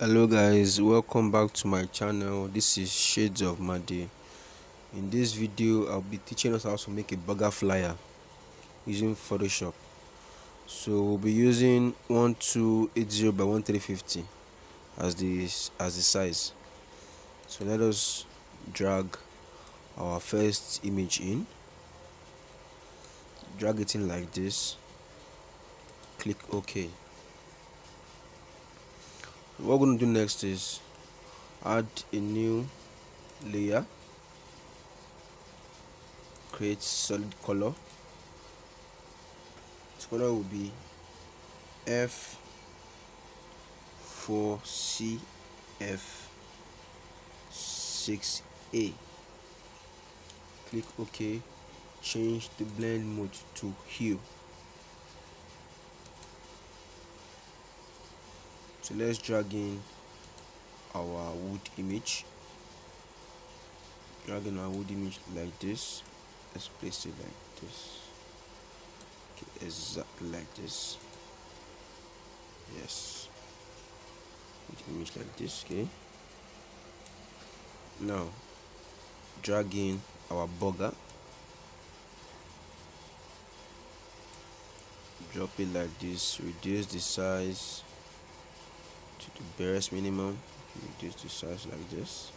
hello guys. Welcome back to my channel. This is shades of made in this video i'll be teaching us how to make a burger flyer using photoshop. So we'll be using 1280 by 1350 as the as the size. So let us drag our first image in. Drag it in like this. Click ok what we're going to do next is add a new layer create solid color. This color will be f 4 cf 6a click ok change the blend mode to hue so let's drag in our wood image. Drag in our wood image like this. Let's place it like this. Okay exactly like this. Yes. Wood image like this okay. Now drag in our burger. Drop it like this. Reduce the size to the barest minimum reduce the size like this.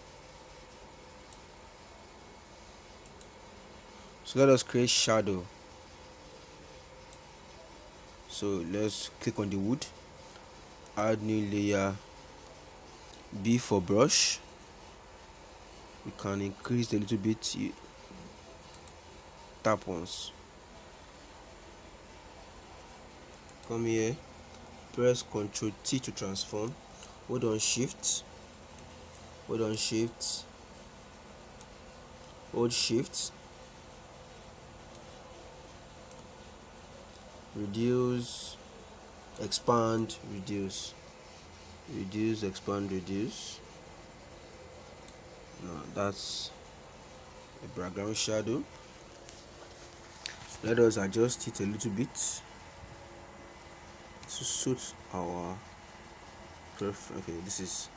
So let us create shadow. So let's click on the wood add new layer b for brush. You can increase a little bit tap once come here press ctrl t to transform hold on shift. Hold on shift. Hold shift. Reduce expand reduce. Reduce expand reduce. Now that's a background shadow. Let us adjust it a little bit to suit our okay this is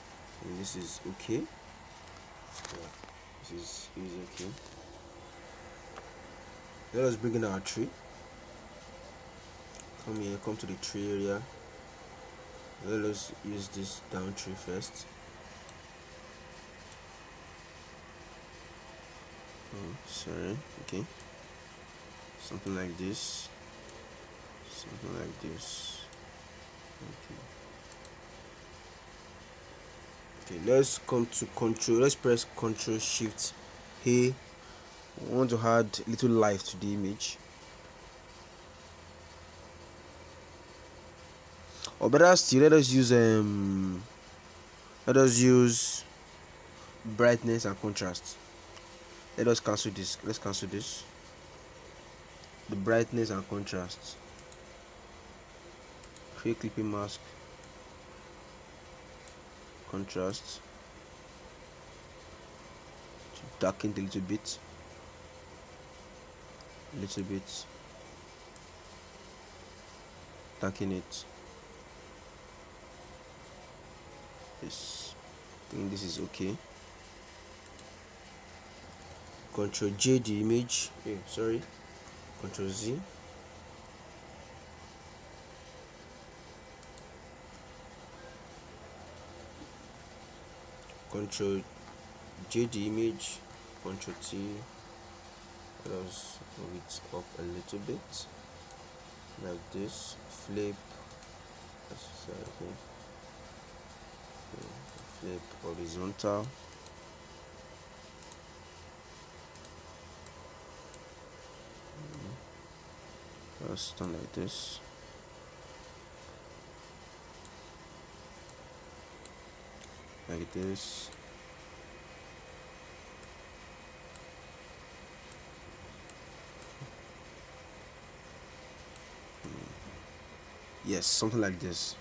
this is okay. Yeah, this is, is okay. Let us bring in our tree. Come here come to the tree area. Let us use this down tree first. Oh sorry okay. Something like this. Something like this. Okay okay let's come to control let's press control shift. Here we want to add little life to the image. Or better still let us use um let us use brightness and contrast. Let us cancel this let's cancel this. The brightness and contrast. Create clipping mask contrast to darken it a little bit a little bit darken it. Yes I think this is okay. Control J the image. Hey, sorry. Control Z control J the image control T let us move it up a little bit like this flip okay. flip horizontal. Let's turn like this. Like this yes something like this.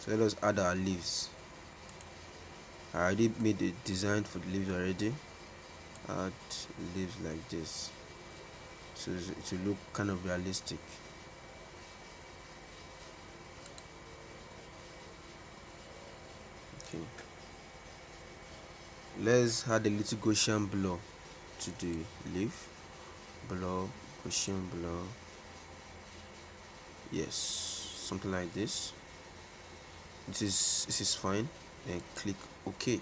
So let us add our leaves. I already made the design for the leaves already. Add leaves like this. So it look kind of realistic. Okay. Let's add a little Gaussian blur to the leaf. Blur Gaussian blur yes something like this. This is this is fine. Then click ok.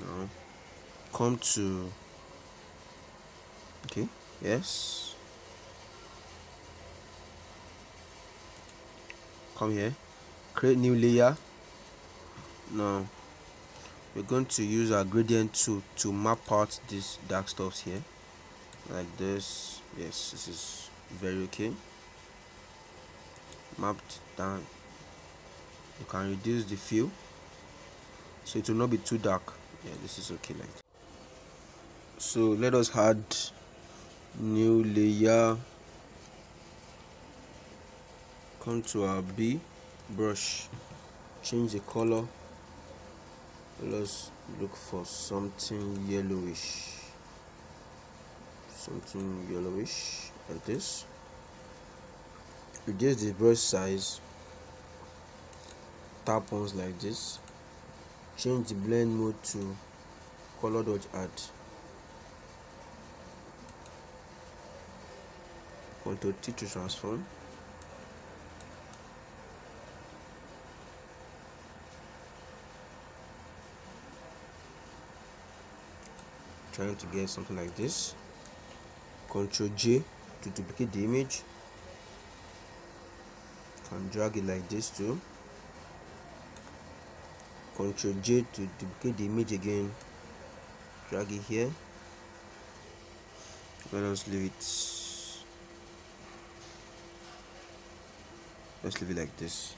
Now come to okay yes. Come here. Create new layer. Now we're going to use our gradient tool to map out these dark stuffs here. Like this. Yes this is very okay. Mapped down. You can reduce the fill so it will not be too dark. Yeah this is okay like so let us add new layer. Come to our b brush change the color. Let's look for something yellowish something yellowish like this. Reduce the brush size. Tap once like this. Change the blend mode to color dodge add. Ctrl T to transform. Trying to get something like this Ctrl J to duplicate the image. Can drag it like this too. Ctrl J to duplicate the image again. Drag it here. Let us leave it. Let's leave it like this.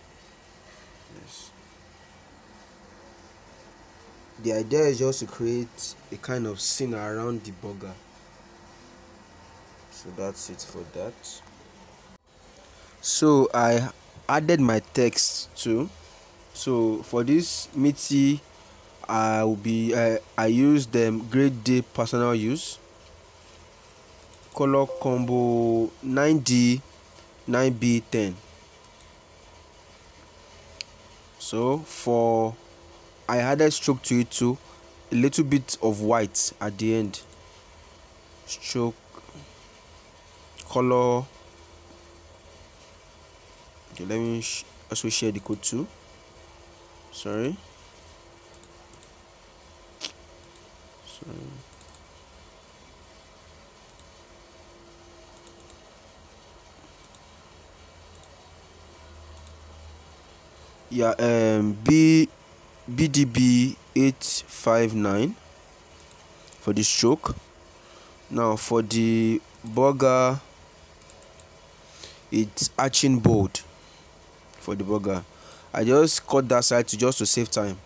Yes. The idea is just to create a kind of scene around the burger so that's it for that. So i added my text too. So for this meaty i will be uh, i use them great day personal use. Color combo 9d 9b10 so for i added stroke to it too. A little bit of white at the end. Stroke color okay let me sh also share the code too. Sorry. Sorry. Yeah um b bdb 859 for the stroke. Now for the burger it's arching bold for the burger. I just cut that side to just to save time.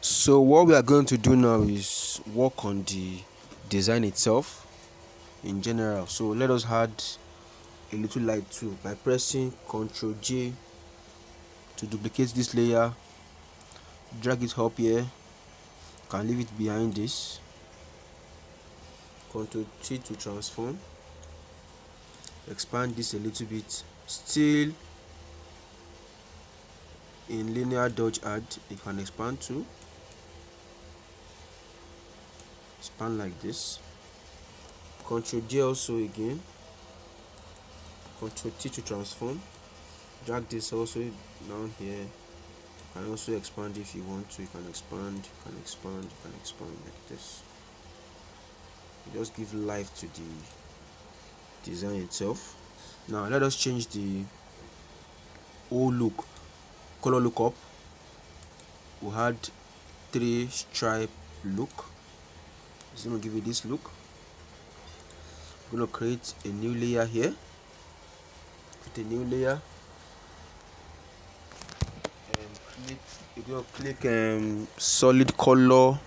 So what we are going to do now is work on the design itself in general. So let us add a little light too by pressing ctrl j to duplicate this layer. Drag it up here. Can leave it behind this Ctrl T to transform. Expand this a little bit. Still in linear dodge add you can expand to. Expand like this. Ctrl J also again. Ctrl T to transform. Drag this also down here. Can also expand if you want to. You can expand you can expand you can expand like this just give life to the design itself. Now let us change the whole look color look up. We had three stripe look. It's gonna give you this look. I'm gonna create a new layer here. Put a new layer. And click you're gonna click um solid color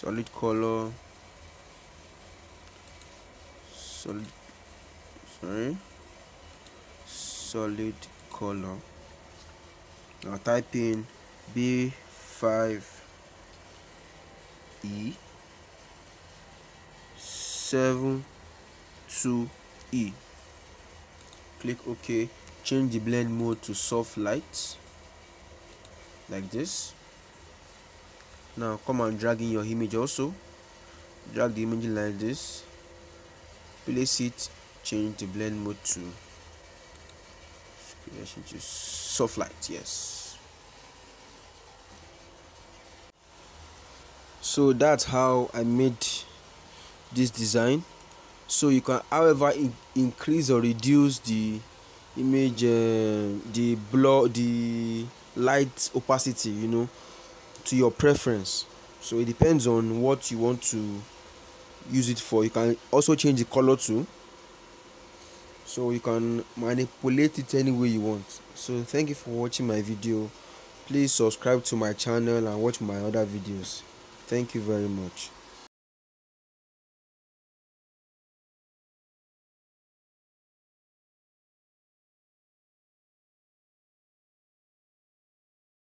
solid color. Solid sorry. Solid color. Now type in b5 e 7 2 e. Click ok. Change the blend mode to soft light. Like this now come and drag in your image also. Drag the image like this. Place it change the blend mode to to soft light yes. So that's how i made this design. So you can however in increase or reduce the image uh, the blur the light opacity you know to your preference. So it depends on what you want to use it for. You can also change the color too. So you can manipulate it any way you want. So thank you for watching my video. Please subscribe to my channel and watch my other videos. Thank you very much